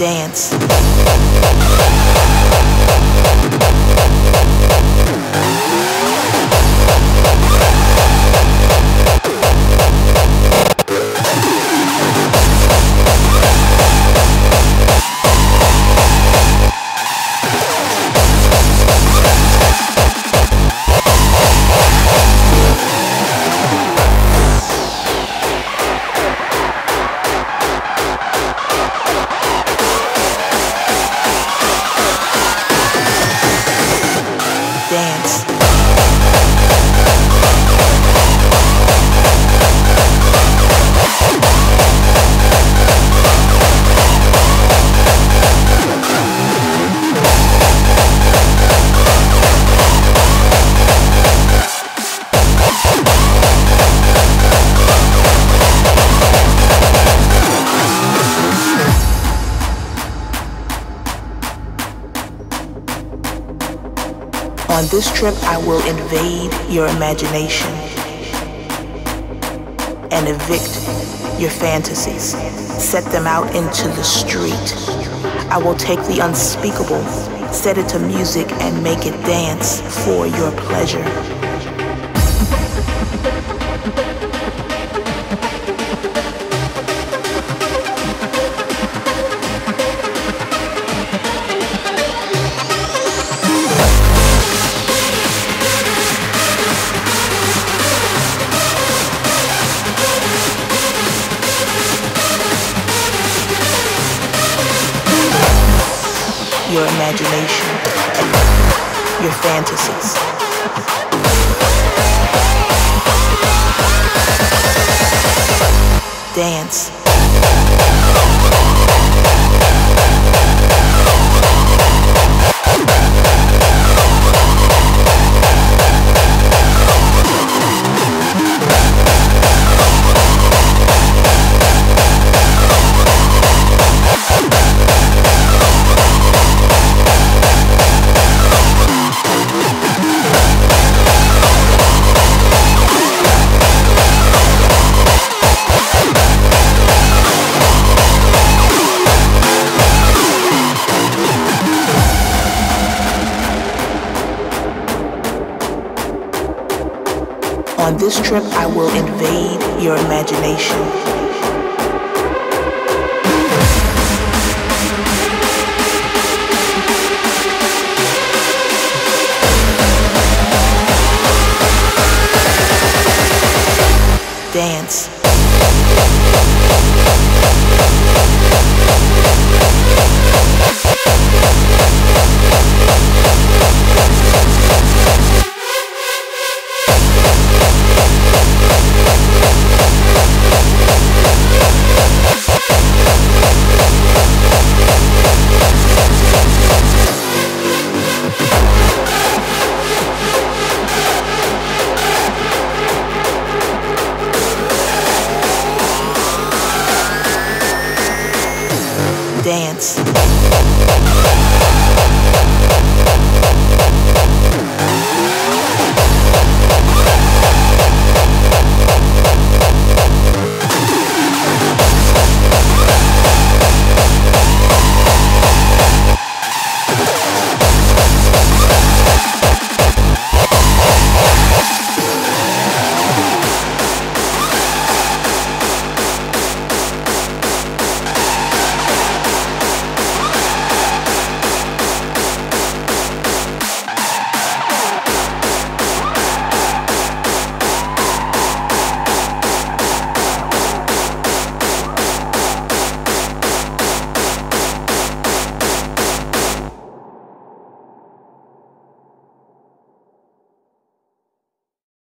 Dance. On this trip, I will invade your imagination and evict your fantasies. Set them out into the street. I will take the unspeakable, set it to music, and make it dance for your pleasure. Your imagination, your fantasies. Dance. On this trip, I will invade your imagination. Dance. dance.